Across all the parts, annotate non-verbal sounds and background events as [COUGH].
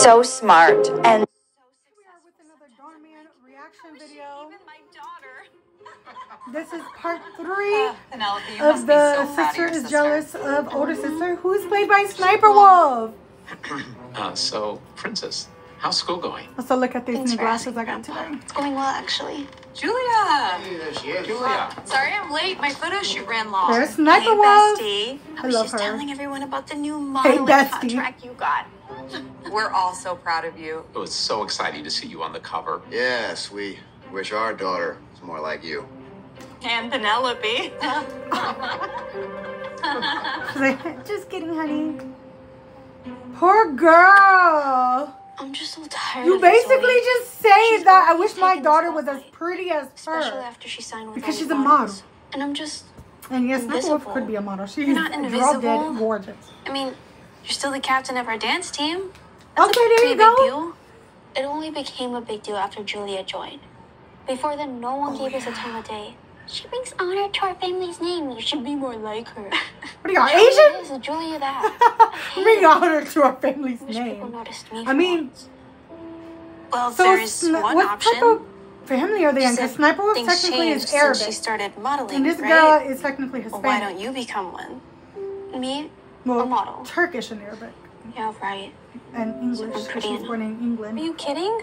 so smart and We are with another Dhar Mann reaction video. Even my daughter. This is part three uh, Penelope, of the so proud of sister your is sister. jealous of mm-hmm. older sister, mm-hmm. who is played by Sniper Wolf. [CLEARS THROAT] Uh, so, Princess, how's school going? Also, look at these Thanks new glasses asking, I got today. It's going well, actually. Julia. there she is. Julia. Sorry I'm late. My photo shoot ran long. There's Sniper hey, Wolf. bestie. I I was love just her. telling everyone about the new modeling bestie. contract you got. We're all so proud of you. It was so exciting to see you on the cover. Yes, we wish our daughter was more like you. And Penelope. [LAUGHS] Just kidding, honey. Poor girl. I'm just so tired You of basically Zoe. just say She's that I wish my daughter was as pretty as her. Especially after she signed with Because she's a models. model. And I'm just, And yes, Sniper Wolf could be a model. She's not drop invisible. dead gorgeous. I mean, you're still the captain of our dance team. That's Okay, a there you go. deal. It only became a big deal after Julia joined. Before then, no one oh, gave us a time of day. She brings honor to our family's name. You should be more like her. What are [LAUGHS] Julia Asian? this, Julia that. [LAUGHS] Bring honor to our family's Wish people name. noticed me. I mean, once. well, So, there's one what option. type of family are they in? Because Sniper Wolf technically is Arabic. She started modeling, And this right? girl is technically Hispanic. well, why don't you become one? Me? Well, a model? Turkish and Arabic. Yeah, right. And English. I'm pretty She's enough. born in England. Are you kidding?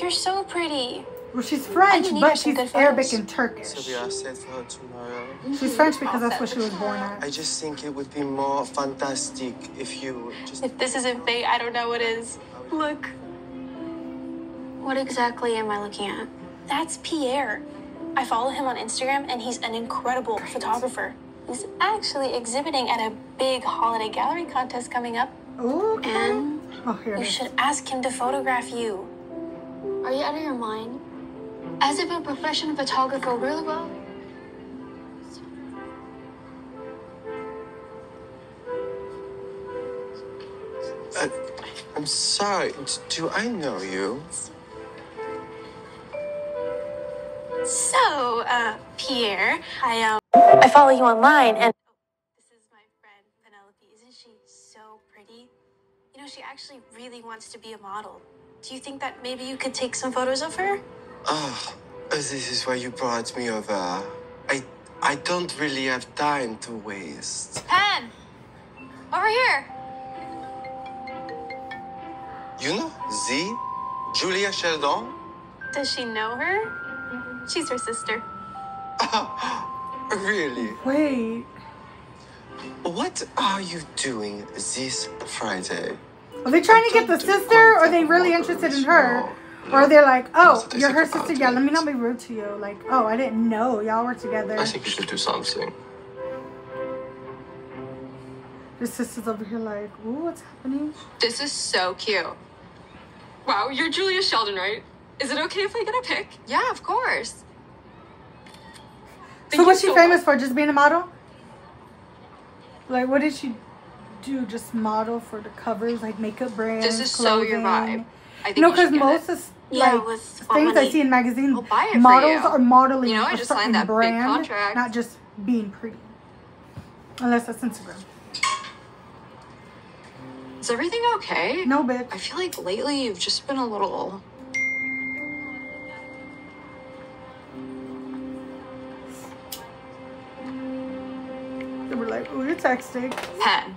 You're so pretty. Well, she's French, but she's. Arabic and Turkish. Sylvia for her tomorrow. She's French because that's what she was born at. I just think it would be more fantastic if you just. If this isn't fate, I don't know what is. Look. What exactly am I looking at? That's Pierre. I follow him on Instagram and he's an incredible photographer. He's actually exhibiting at a big holiday gallery contest coming up, Okay. and Oh, here you is. should ask him to photograph you. Are you out of your mind? As if a professional photographer really well. Uh, I'm sorry. Do I know you? So, uh, Pierre, I um I follow you online and this is my friend Penelope. Isn't she so pretty? You know, she actually really wants to be a model. Do you think that maybe you could take some photos of her? Oh, this is why you brought me over. I I don't really have time to waste. Pen! Over here! You know Z, Julia Sheldon. Does she know her? She's her sister. [LAUGHS] really? Wait. What are you doing this Friday? Are they trying to get the sister? Or are they really interested in her? Or they're they like, oh, you're her sister? Yeah, let me not be rude to you. Like, oh, I didn't know y'all were together. I think you should do something. The sister's over here like, ooh, what's happening? This is so cute. Wow, you're Julia Sheldon, right? Is it okay if I get a pic? Yeah, of course. So what's she famous for? Just being a model? Like, what did she do? Just model for the covers, like makeup brands, This is so your vibe. I think No, because most of like with what things I see in magazines, I'll buy it for models are modeling You know, I a just certain signed that big brand, contract. not just being pretty. Unless that's Instagram. Is everything okay? No, bitch. I feel like lately you've just been a little. Texting. Pen,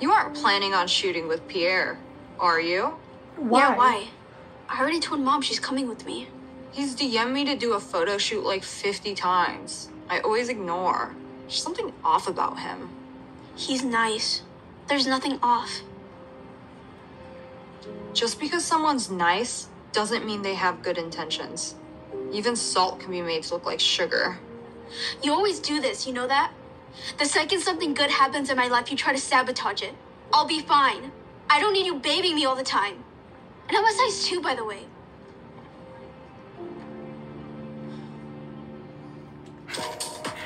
you aren't planning on shooting with Pierre, are you? Why? Yeah, why? I already told mom she's coming with me. He's DM'd me to do a photo shoot like 50 times. I always ignore. There's something off about him. He's nice. There's nothing off. Just because someone's nice doesn't mean they have good intentions. Even salt can be made to look like sugar. You always do this, you know that? The second something good happens in my life, you try to sabotage it. I'll be fine. I don't need you babying me all the time. And I'm a size two, by the way.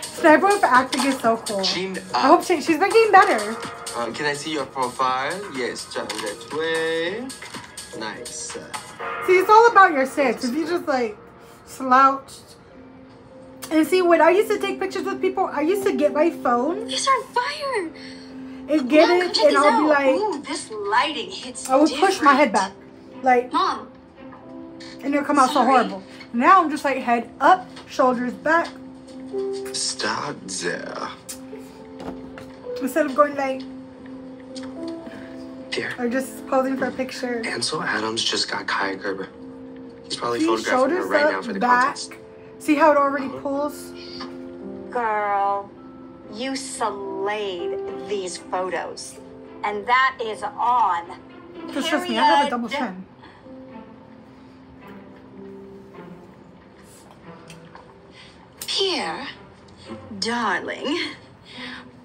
Sniper Wolf acting is so cool. Jean, I hope she, she's been getting better. Uh, can I see your profile? Yes, turn that way. Nice. See, it's all about your six. If you just like slouched. And see, when I used to take pictures with people, I used to get my phone These are fire. it get Mom, it, come check and this I'll be like, Ooh, this lighting hits I would push my head back, like, Mom, and it'll come out so horrible. Now I'm just like head up, shoulders back, Start there. instead of going like, Pierre, or just posing for a picture. Ansel Adams just got Kaia Gerber. He's probably See, photographing her shoulders right now for the back. contest. See how it already pulls? Girl, you slayed these photos. And that is on. Because trust me, I have a double chin. Pierre, darling.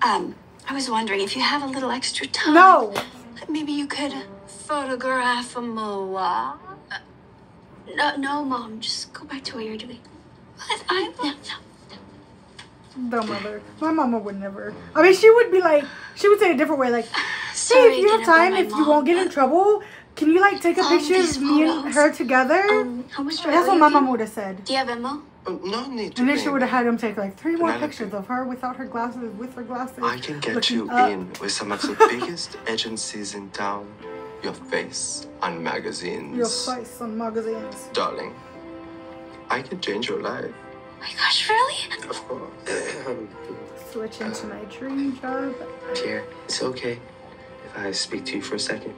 Um, I was wondering if you have a little extra time. No! Maybe you could photograph a Moa. No, no, mom. Just go back to what you're doing. But I no, no. Dumb mother. My mama would never. I mean, she would be like, she would say it a different way, like, hey, if you have time, my if you won't get in trouble, can you like take a Um, picture of me and her together? Um, how much That's what my again? mama would have said. Do you have Venmo? Oh, no need to. And then she would have had him take like three more Penelope. pictures of her without her glasses, with her glasses. I can get you up. in with some of the [LAUGHS] biggest agencies in town. Your face on magazines. Your face on magazines. Darling, I can change your life. Oh my gosh, really? Of course. [LAUGHS] Switch into my dream job. Pierre, it's okay if I speak to you for a second.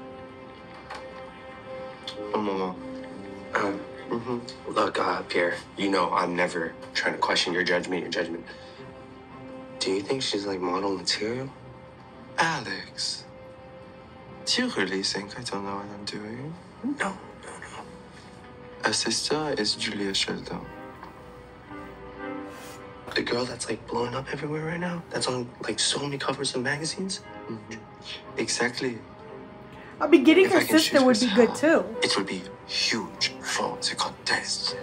Oh, Mama. Um, Mm-hmm. look, uh, Pierre, you know I'm never trying to question your judgment, your judgment. Do you think she's like model material? Alex, do you really think I don't know what I'm doing? No, no, no. Her sister is Julia Sheldon. The girl that's like blowing up everywhere right now? That's on like so many covers of magazines? Mhm. Exactly. I'll be getting If her sister choose would be myself. good too. It will be huge for the contest.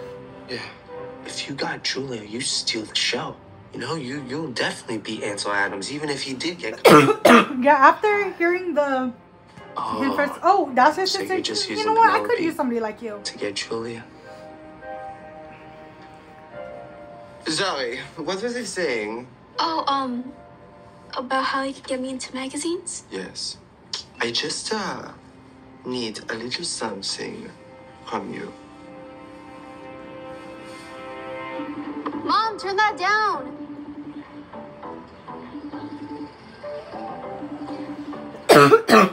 Yeah. If you got Julia, you steal the show. You know, you you'll definitely beat Ansel Adams, even if he did get. [COUGHS] Yeah, after hearing the him oh, first, oh, that's her so sister. you're just you know what? I could use somebody like you. to get Julia. Sorry, what was he saying? Oh, um, about how he could get me into magazines? Yes. I just uh need a little something from you. Mom, turn that down. [COUGHS] [COUGHS] [COUGHS]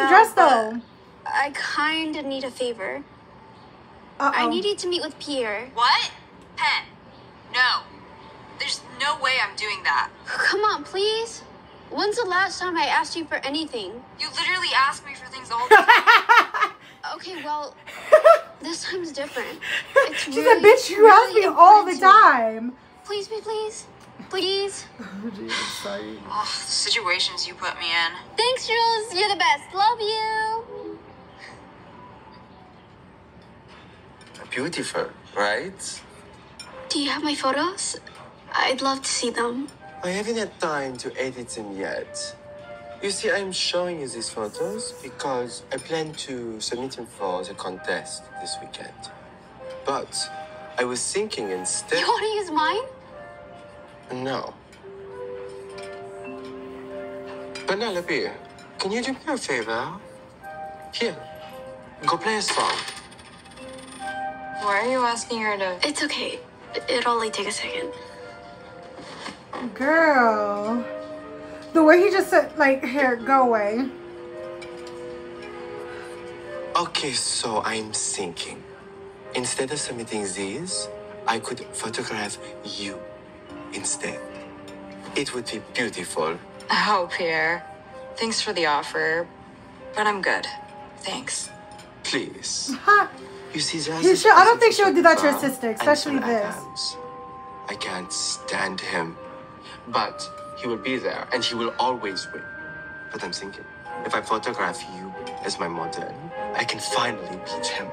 well, dress though. I kind of need a favor. Uh-oh. I need you to meet with Pierre. What? Pen. No. There's no way I'm doing that. Come on, please. When's the last time I asked you for anything? You literally ask me for things all the time. [LAUGHS] Okay, well, this time's different. [LAUGHS] It's She's really, a bitch. You ask really me all the important to me. time. Please, please, please. Please. Oh, Jesus, sorry. oh, the situations you put me in. Thanks, Jules. You're the best. Love you. Beautiful, right? Do you have my photos? I'd love to see them. I haven't had time to edit them yet. You see, I'm showing you these photos because I plan to submit them for the contest this weekend. But I was thinking instead. You want to use mine? No. Penelope, can you do me a favor? Here, go play a song. Why are you asking her to? It's okay. It'll only take a second. Girl. The way he just said, like, here, go away. Okay, so I'm thinking. Instead of submitting these, I could photograph you instead. It would be beautiful. Oh, Pierre. Thanks for the offer, but I'm good. Thanks. Please. [LAUGHS] You see, there's You this should- I don't think she would do that to her sister, especially this. Adams. I can't stand him. But he will be there and he will always win. But I'm thinking, if I photograph you as my model, I can finally beat him.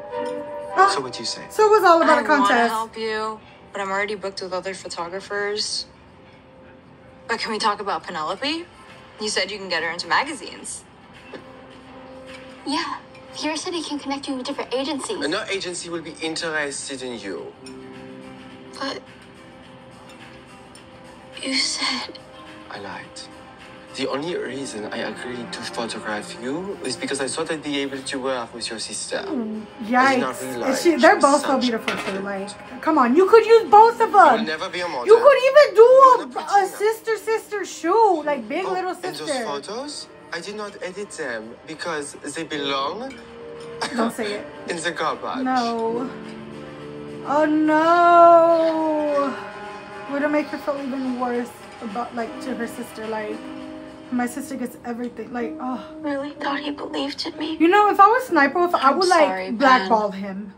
Ah, So what do you say? so it was all about I a want to contest. help you, but I'm already booked with other photographers. But can we talk about Penelope? You said you can get her into magazines. Yeah. Pierre said he can connect you with different agencies. No agency will be interested in you. But You said I lied. The only reason I agreed to photograph you is because I thought I'd be able to work with your sister. Hmm, not Yikes. she, they're both so beautiful too. Like, come on, you could use both of them. never be a model. You could even do a, a sister sister shoe, like big Oh, little and those sister. photos, I did not edit them because they belong Don't say it. [LAUGHS] in the garbage. No. Oh no. Would it make her feel even worse about like to her sister? Like my sister gets everything. Like oh. really thought he believed in me. You know, if I was sniper, if I would sorry, like blackball him.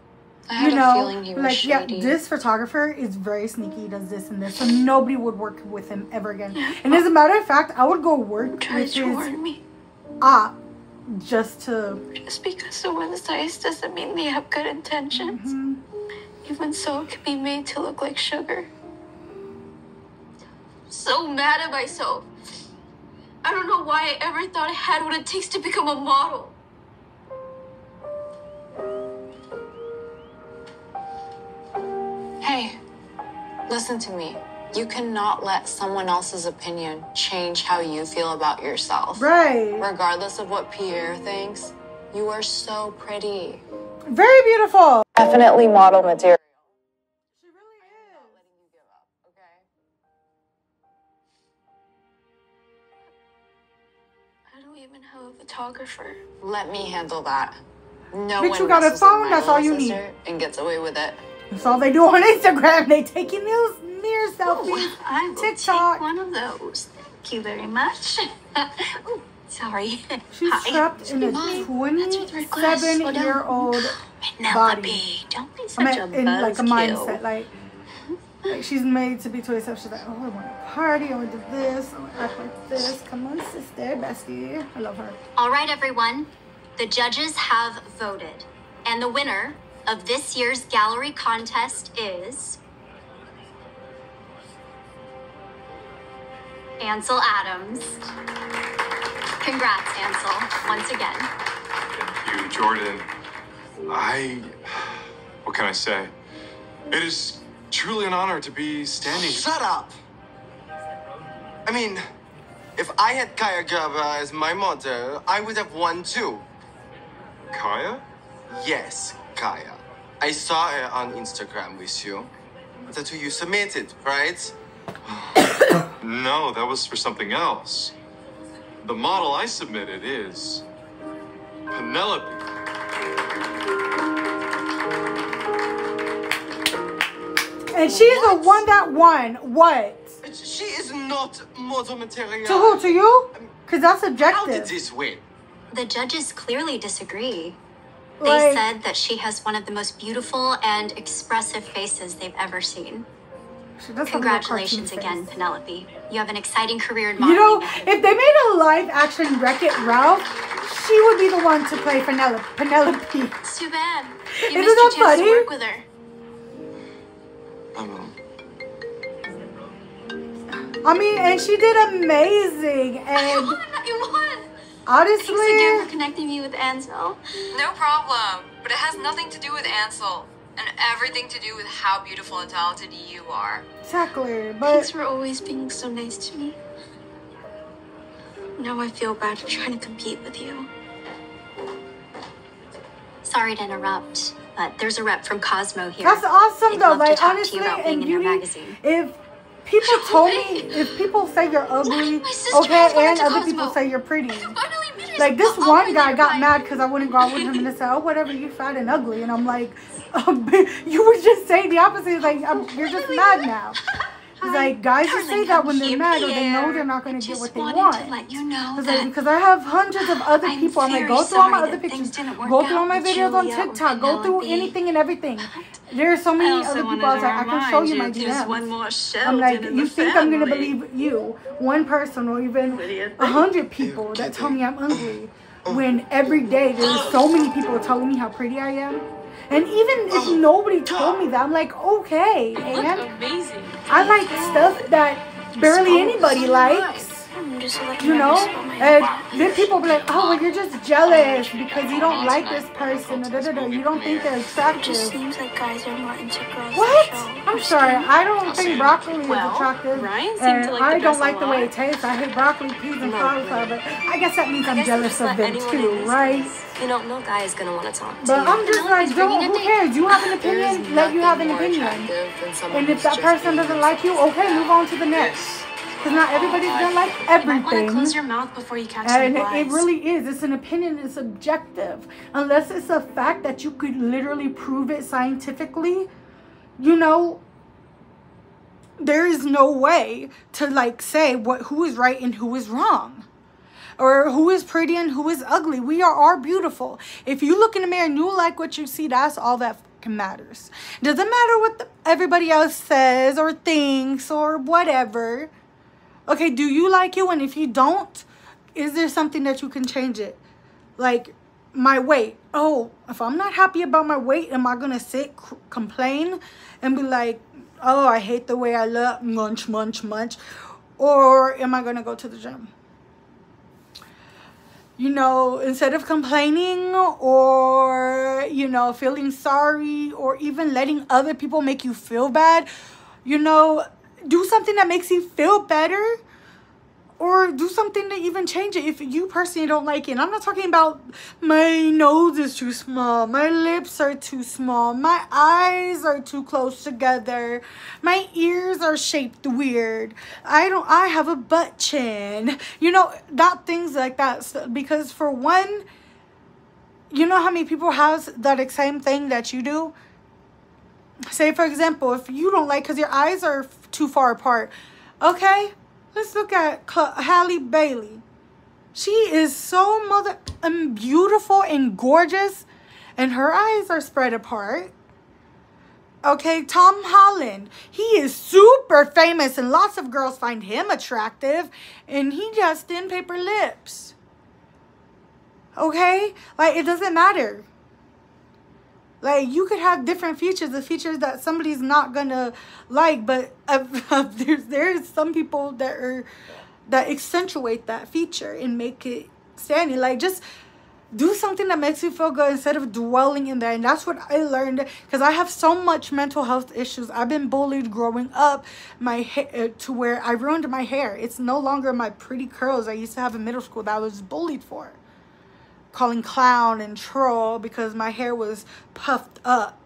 I had you know, a feeling he was like yeah, this photographer is very sneaky. He does this and this, so nobody would work with him ever again. And as a matter of fact, I would go work with to his warn me. op just to. Just because someone's nice doesn't mean they have good intentions. Mhm. Even so, it can be made to look like sugar. So mad at myself. I don't know why I ever thought I had what it takes to become a model. Hey, listen to me. You cannot let someone else's opinion change how you feel about yourself. Right. Regardless of what Pierre thinks, you are so pretty. Very beautiful. Definitely model material. Photographer. Let me handle that. No Bitch, one you got a phone, that's all you need. And gets away with it. That's all they do on [LAUGHS] Instagram. They taking those mirror selfies. Oh, I will TikTok. take one of those. Thank you very much. [LAUGHS] oh, sorry. She's Hi. trapped in a Mom, that's with red glass. Slow twenty-seven-year-old [GASPS] Penelope, body. don't be I such mean, a in like a mindset, like, like she's made to be to herself. She's like, oh, I want to party, I want to do this, I want to act like this. Come on, sister, bestie. I love her. All right, everyone. The judges have voted. And the winner of this year's gallery contest is. Ansel Adams. Congrats, Ansel, once again. Thank you, Jordan. I. What can I say? It is truly an honor to be standing. Shut up! I mean, if I had Kaia Gerber as my model, I would have won too. Kaia? Yes, Kaia. I saw her on Instagram with you. That's who you submitted, right? [COUGHS] No, that was for something else. The model I submitted is. Penelope. And she's the one that won. What? She is not model material. To who? To you? Um, because that's How did this win? The judges clearly disagree. They Like- said that she has one of the most beautiful and expressive faces they've ever seen. She does have a little Congratulations again, face. Penelope. You have an exciting career in modeling. You know, if they made a live action Wreck It Ralph, she would be the one to play Penelope. Penelope. It's too bad. You Isn't missed that your chance funny? to work with her. I mean, and she did amazing. [LAUGHS] I And won! I won! honestly, Thanks again for connecting me with Ansel. No problem. But it has nothing to do with Ansel. And everything to do with how beautiful and talented you are. exactly. Thanks for always being so nice to me. Now I feel bad for trying to compete with you. Sorry to interrupt, but there's a rep from Cosmo here. that's awesome They'd though. Like honestly, you about in being in your beauty, magazine. if people told me, if people say you're ugly, okay, and other Cosmo. people say you're pretty. Finally, meet her. Like this I'll one guy got mad because I wouldn't go out with him and [LAUGHS] they said, "Oh, whatever, you fat and ugly," and I'm like, um, [LAUGHS] [LAUGHS] "You were just saying the opposite." Like, um, "You're just mad now." He's like, "Guys just say that when they're here, mad or they know they're not going to get what they wanted want." to let you know He's like, because I have hundreds of other I'm people. I'm like, go through all my other pictures, go through all my videos on Julia or TikTok, go through anything and everything. There are so many other people out to there. I can show remind you my DMs. one more I'm like, you the think I'm gonna believe you, one person, or even a hundred people that tell me I'm ugly, when every day there's so many people telling me how pretty I am, and even if oh. nobody told me that, I'm like, okay, and amazing. I like stuff that barely anybody likes. I'm just just so you know and then people be like oh well you're just jealous because you don't like this person da, da, da, you don't think they're attractive. It just seems like guys are more into girls. what? i'm sorry. i don't think broccoli is attractive Ryan seemed and to like i don't like the way it tastes. I hate broccoli peas and cauliflower but i guess that means i'm jealous of them too right. You know, no guy is gonna want to talk to but you. i'm just like don't who cares? You have an opinion let you have an opinion. attractive than someone and if that person doesn't like you okay move on to the next because not everybody's gonna like You might want to everything close your mouth before you catch And it, it really is. It's an opinion. It's subjective. Unless it's a fact that you could literally prove it scientifically, you know, there is no way to like say what who is right and who is wrong. Or who is pretty and who is ugly. We are all beautiful. If you look in the mirror and you like what you see, that's all that matters. Doesn't matter what the, everybody else says or thinks or whatever. Okay, do you like you? And if you don't, is there something that you can change it? Like my weight. Oh, if I'm not happy about my weight, am I gonna sit complain and be like, oh, I hate the way I look, munch, munch, munch, or am I gonna go to the gym? You know, instead of complaining or you know feeling sorry or even letting other people make you feel bad, you know, do something that makes you feel better or do something to even change it if you personally don't like it. And I'm not talking about my nose is too small, my lips are too small, my eyes are too close together, my ears are shaped weird. I don't I have a butt chin. You know, not things like that So- because for one you know how many people have that same thing that you do? Say for example, if you don't like cuz your eyes are too far apart. Okay? Let's look at Halle Bailey. She is so mother and beautiful and gorgeous, and her eyes are spread apart. Okay, Tom Holland. He is super famous, and lots of girls find him attractive, and he just thin paper lips. Okay? Like, it doesn't matter. Like you could have different features, the features that somebody's not gonna like, but [LAUGHS] uh, there's there's some people that are that accentuate that feature and make it standing. Like just do something that makes you feel good instead of dwelling in there. And that's what I learned because I have so much mental health issues. I've been bullied growing up, my hair to where I ruined my hair. It's no longer my pretty curls I used to have in middle school that I was bullied for calling clown and troll because my hair was puffed up.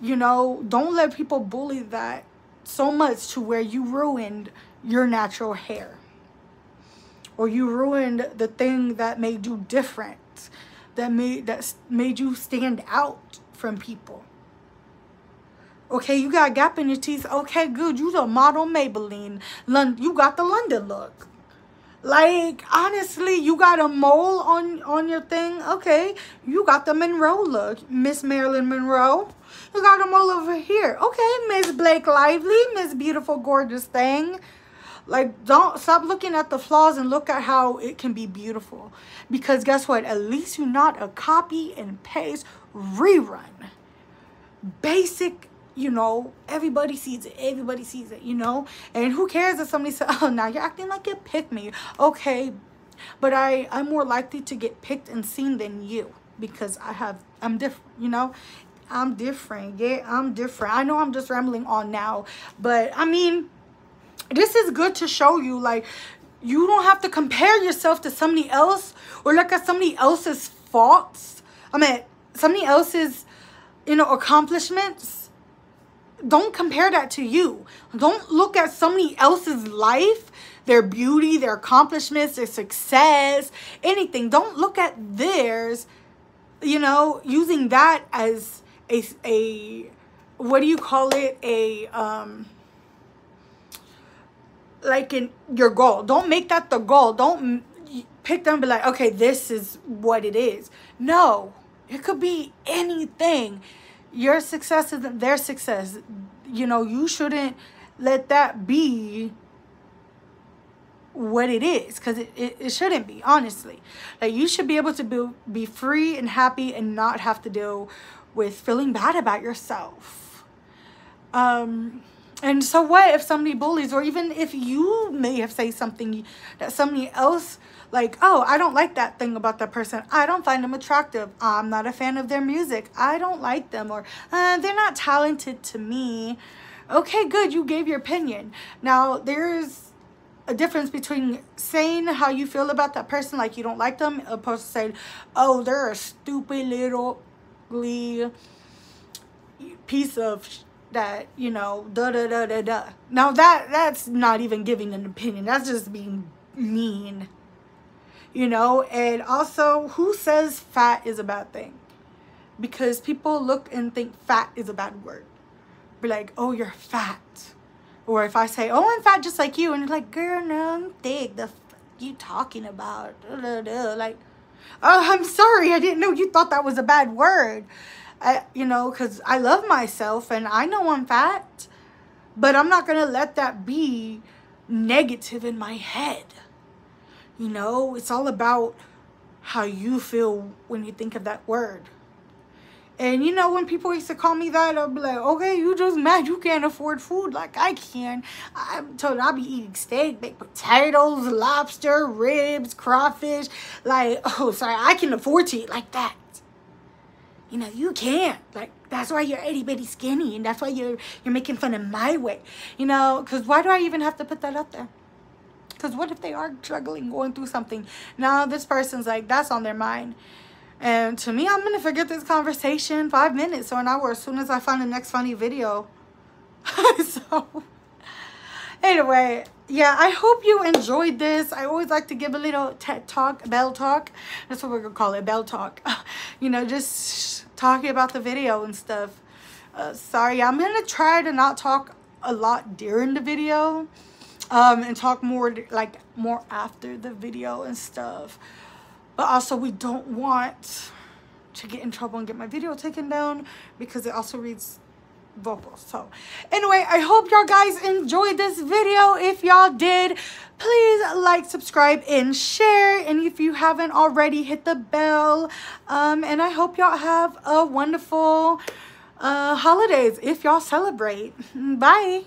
You know, don't let people bully that so much to where you ruined your natural hair. Or you ruined the thing that made you different, that made that made you stand out from people. Okay, you got a gap in your teeth. Okay, good. You the model Maybelline. Lon- you got the London look. Like honestly, you got a mole on on your thing. Okay, you got the Monroe look, Miss Marilyn Monroe. You got a mole over here. Okay, Miss Blake Lively, Miss Beautiful Gorgeous Thing. Like don't stop looking at the flaws and look at how it can be beautiful. Because guess what? At least you're not a copy and paste rerun basic, you know, everybody sees it. Everybody sees it, you know? And who cares if somebody says, oh, now you're acting like you picked me. Okay, but I, I'm more likely to get picked and seen than you because I have, I'm different, you know? I'm different. Yeah, I'm different. I know I'm just rambling on now, but I mean, this is good to show you, like, you don't have to compare yourself to somebody else or look at somebody else's faults. I mean, somebody else's you know, accomplishments, don't compare that to you. Don't look at somebody else's life, their beauty, their accomplishments, their success, anything. Don't look at theirs, you know, using that as a, a what do you call it? A, um, like in your goal. Don't make that the goal. Don't pick them be like, okay, this is what it is. No, it could be anything. Your success isn't their success. You know, you shouldn't let that be what it is because it, it, it shouldn't be, honestly. Like, you should be able to be, be free and happy and not have to deal with feeling bad about yourself. Um, And so what if somebody bullies or even if you may have said something that somebody else like, oh, I don't like that thing about that person. I don't find them attractive. I'm not a fan of their music. I don't like them or uh, they're not talented to me. Okay, good. You gave your opinion. Now, there's a difference between saying how you feel about that person, like you don't like them, opposed to saying, oh, they're a stupid little piece of that you know da da da da da. Now that that's not even giving an opinion. That's just being mean you know? And also who says fat is a bad thing? Because people look and think fat is a bad word. Be like oh you're fat. Or if i say oh i'm fat just like you and you're like girl no i'm thick. The you talking about? Da, da, da. like oh i'm sorry. I didn't know you thought that was a bad word I, you know, because I love myself and I know I'm fat, but I'm not going to let that be negative in my head. You know, it's all about how you feel when you think of that word. And you know, when people used to call me that, I'll be like, okay, you just mad you can't afford food like I can. I'm told I'll be eating steak, baked potatoes, lobster, ribs, crawfish. Like, [LAUGHS] oh, sorry, I can afford to eat like that you know, you can't. Like, that's why you're itty bitty skinny, and that's why you're you're making fun of my weight. You know, because why do I even have to put that out there? Because what if they are struggling, going through something? Now this person's like, that's on their mind. And to me, I'm going to forget this conversation five minutes or an hour as soon as I find the next funny video. [LAUGHS] so, anyway, yeah, I hope you enjoyed this. I always like to give a little TED talk, bell talk. That's what we're to call it, bell talk. [LAUGHS] you know, just talking about the video and stuff. Uh, sorry, I'm to try to not talk a lot during the video. Um, and talk more, like, more after the video and stuff. But also, we don't want to get in trouble and get my video taken down because it also reads vocals. So anyway, I hope y'all guys enjoyed this video. If y'all did, please like, subscribe, and share. And if you haven't already, hit the bell. Um, and I hope y'all have a wonderful uh, holidays if y'all celebrate. Bye.